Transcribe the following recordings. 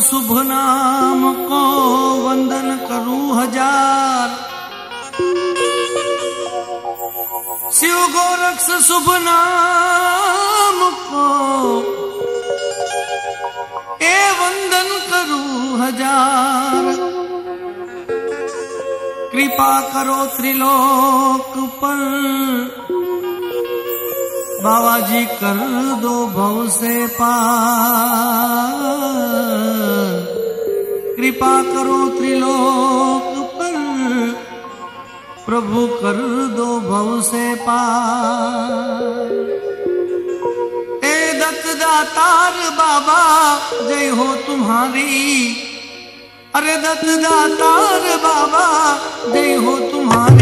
शुभ नाम को वंदन करूँ हज़ार। शिव गोरक्ष शुभ नाम को ए वंदन करूँ हज़ार। कृपा करो त्रिलोक पर। बाबा जी कर दो भव से पार। कृपा करो त्रिलोक पर। प्रभु कर दो भव से पार। ए दत्त दातार बाबा, जय हो तुम्हारी। अरे दत्त दातार बाबा, जय हो तुम्हारी।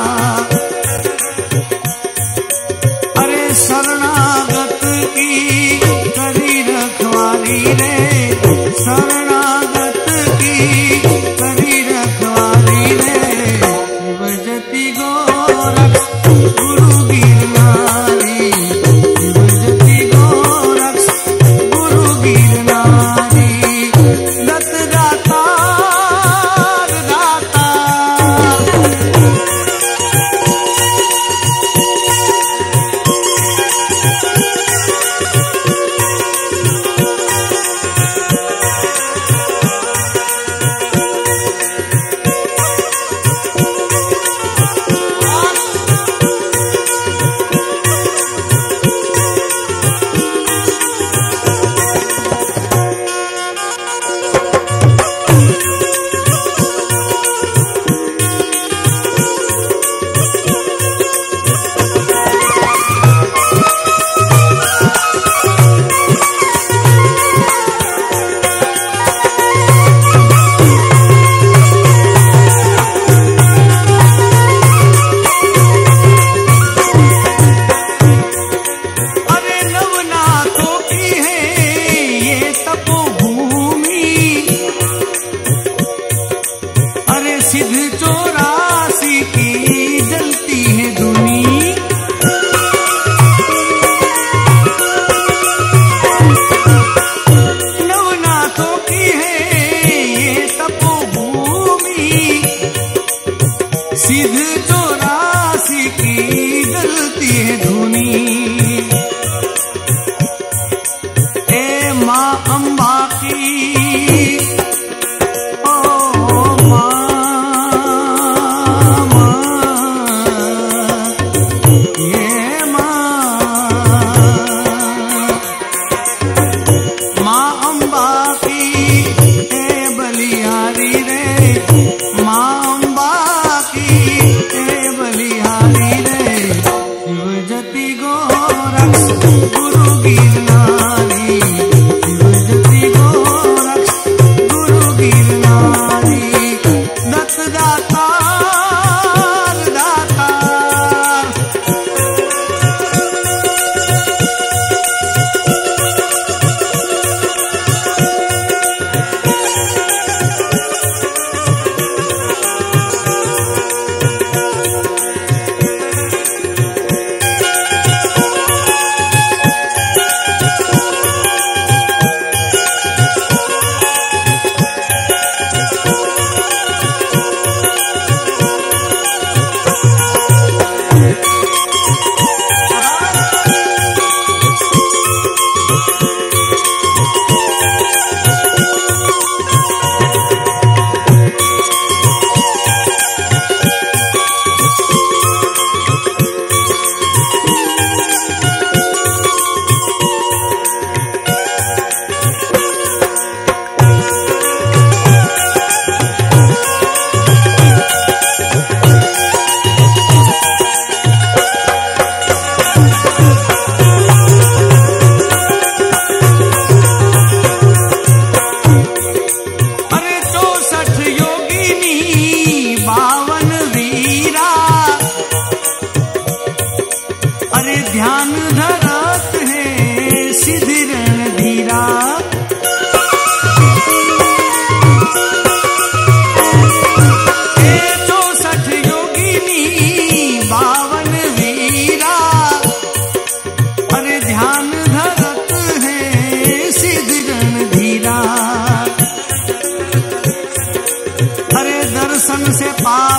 शिवजती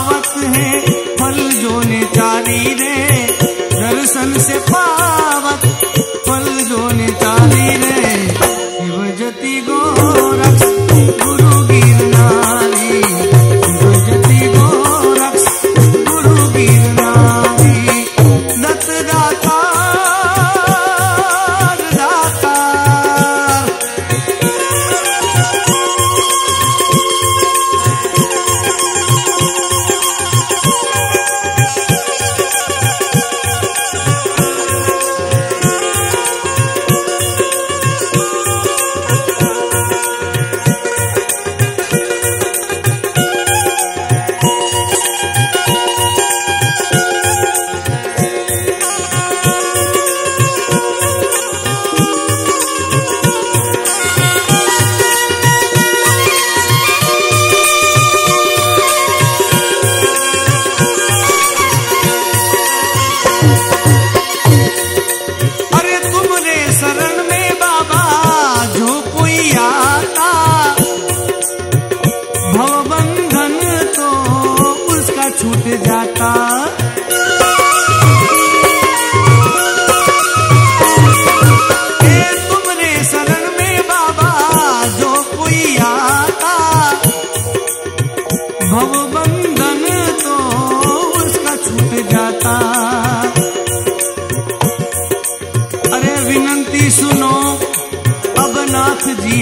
वक्त है फल जो निचारी रे। दर्शन से पा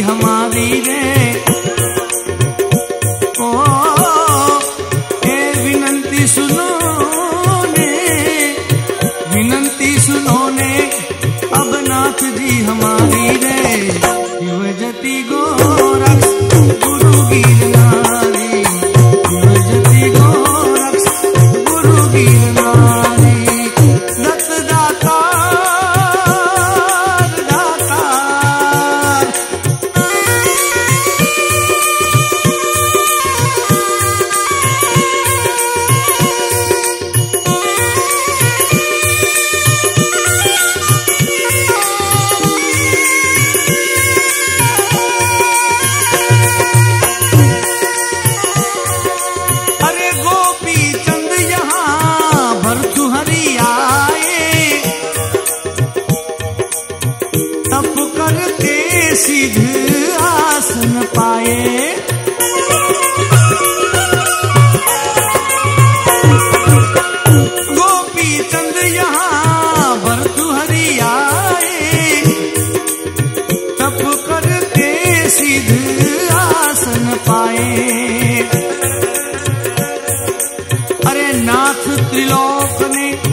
हमारी रे पाए। गोपी चंद यहाँ भरतुहरी आए। तप करते सिद्ध आसन पाए। अरे नाथ त्रिलोक ने